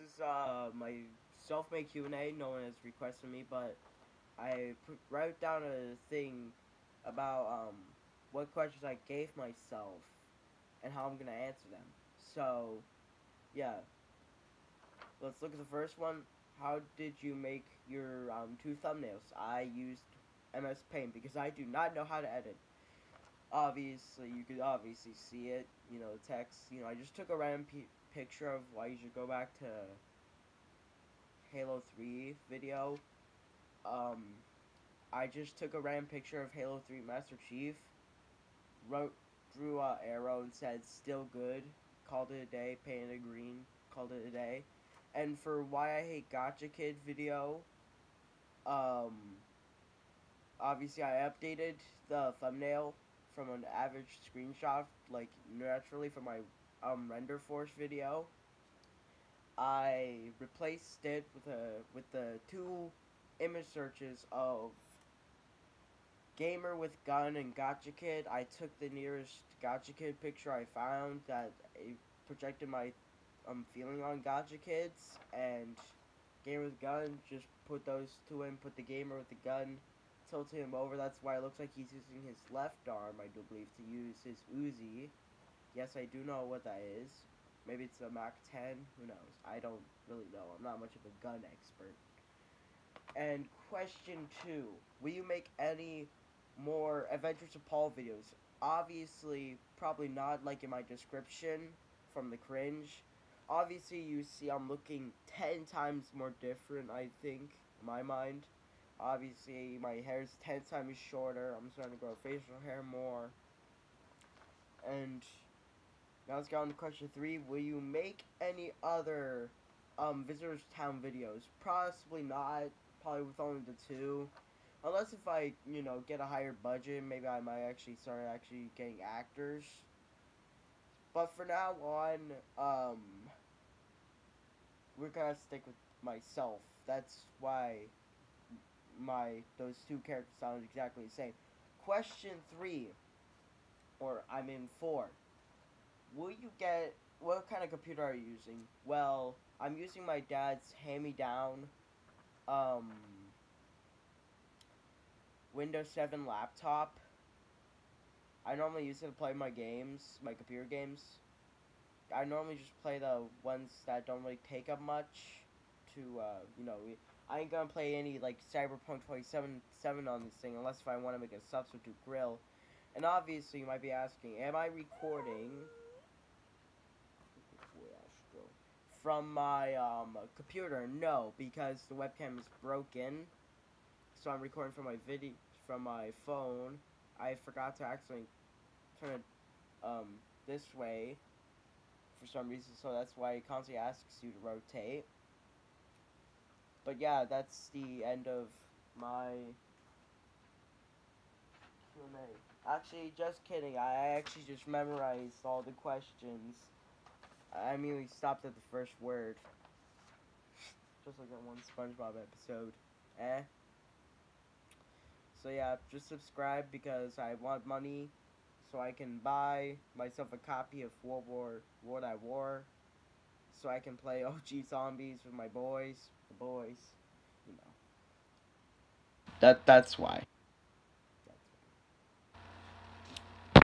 this is uh my self-made Q&A. No one has requested me, but I put, wrote down a thing about um what questions I gave myself and how I'm gonna answer them. So, yeah. Let's look at the first one. How did you make your um, two thumbnails? I used MS Paint because I do not know how to edit. Obviously, you could obviously see it. You know, the text. You know, I just took a random picture of why you should go back to Halo 3 video. Um, I just took a random picture of Halo 3 Master Chief, wrote, drew a arrow and said still good, called it a day, painted green, called it a day. And for why I hate Gacha Kid video, um, obviously I updated the thumbnail from an average screenshot, like naturally from my um, render force video. I replaced it with a with the two image searches of gamer with gun and gacha kid. I took the nearest gacha kid picture I found that projected my um feeling on gacha kids and gamer with gun. Just put those two in. Put the gamer with the gun. Tilted him over. That's why it looks like he's using his left arm. I do believe to use his Uzi. Yes, I do know what that is. Maybe it's a Mac 10. Who knows? I don't really know. I'm not much of a gun expert. And question two. Will you make any more Adventures of Paul videos? Obviously, probably not like in my description from the cringe. Obviously, you see I'm looking 10 times more different, I think, in my mind. Obviously, my hair is 10 times shorter. I'm starting to grow facial hair more. And now let's go on to question three. Will you make any other um, Visitors Town videos? Possibly not. Probably with only the two. Unless if I, you know, get a higher budget, maybe I might actually start actually getting actors. But for now on, um, we're gonna stick with myself. That's why my those two characters sound exactly the same. Question three, or I'm in four get, what kind of computer are you using? Well, I'm using my dad's hand-me-down, um, Windows 7 laptop. I normally use it to play my games, my computer games. I normally just play the ones that don't really take up much to, uh, you know, I ain't gonna play any, like, Cyberpunk 2077 on this thing unless if I want to make a substitute grill. And obviously, you might be asking, am I recording from my um, computer. No, because the webcam is broken. So I'm recording from my video from my phone. I forgot to actually turn it um, this way for some reason. So that's why it constantly asks you to rotate. But yeah, that's the end of my Q&A. Actually, just kidding. I actually just memorized all the questions. I mean, we stopped at the first word. Just like that one SpongeBob episode. Eh? So yeah, just subscribe because I want money so I can buy myself a copy of World War World at War so I can play OG Zombies with my boys, the boys, you know. That that's why.